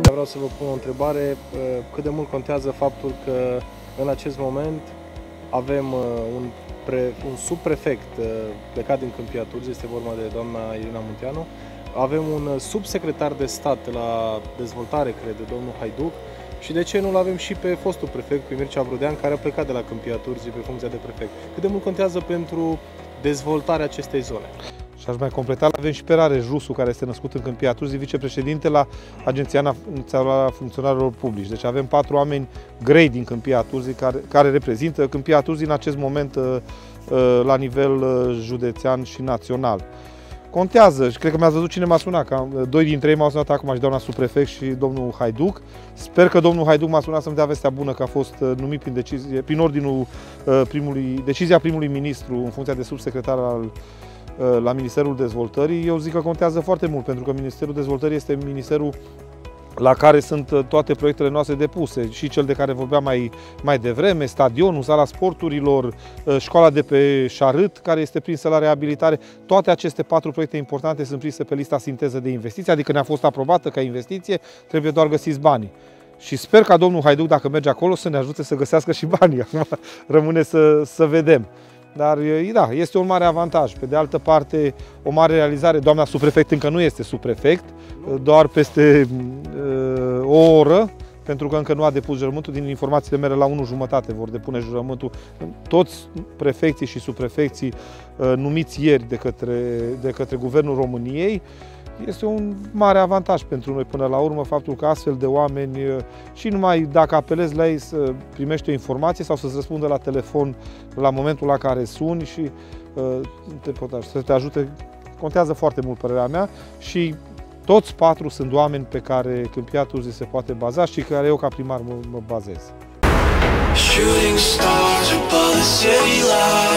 Vreau să vă pun o întrebare. Cât de mult contează faptul că în acest moment avem un, pre, un subprefect plecat din Câmpia Turzi, este vorba de doamna Irina Munteanu, avem un subsecretar de stat la dezvoltare, cred, domnul Haiduc, și de ce nu-l avem și pe fostul prefect, pe Mircea Vrudean, care a plecat de la Câmpia Turzii pe funcția de prefect? Cât de mult contează pentru dezvoltarea acestei zone? Și aș mai completa, avem și pe Rare Rusu, care este născut în Câmpia Turzii, vicepreședinte la Agenția Națională a Funcționarilor Publici. Deci avem patru oameni grei din Câmpia Turzii care, care reprezintă Câmpia Turzii în acest moment uh, uh, la nivel uh, județean și național contează și cred că mi-ați văzut cine m-a sunat, că doi dintre ei m-au sunat acum și doamna subprefect și domnul Haiduc. Sper că domnul Haiduc m-a sunat să-mi dea vestea bună că a fost uh, numit prin, decizie, prin ordinul uh, primului, decizia primului ministru în funcția de subsecretar al, uh, la Ministerul Dezvoltării. Eu zic că contează foarte mult pentru că Ministerul Dezvoltării este ministerul la care sunt uh, toate proiectele noastre depuse, și cel de care vorbeam mai, mai devreme, stadionul, sala sporturilor, uh, școala de pe Șarât, care este prinsă la reabilitare. Toate aceste patru proiecte importante sunt prinse pe lista sinteză de investiții, adică ne-a fost aprobată ca investiție, trebuie doar găsiți banii. Și sper ca domnul Haiduc, dacă merge acolo, să ne ajute să găsească și banii. Acum rămâne să, să vedem. Dar da, este un mare avantaj. Pe de altă parte, o mare realizare, doamna subprefect încă nu este subprefect, doar peste uh, o oră, pentru că încă nu a depus jurământul, din informațiile mele la 1 jumătate vor depune jurământul. Toți prefecții și subprefecții uh, numiți ieri de către, de către Guvernul României este un mare avantaj pentru noi până la urmă faptul că astfel de oameni uh, și numai dacă apelezi la ei să primești o informație sau să-ți răspundă la telefon la momentul la care suni și uh, te pot, să te ajute, contează foarte mult părerea mea și toți patru sunt oameni pe care Câmpia Turzii se poate baza și care eu ca primar mă, mă bazez. Shooting stars above the city lights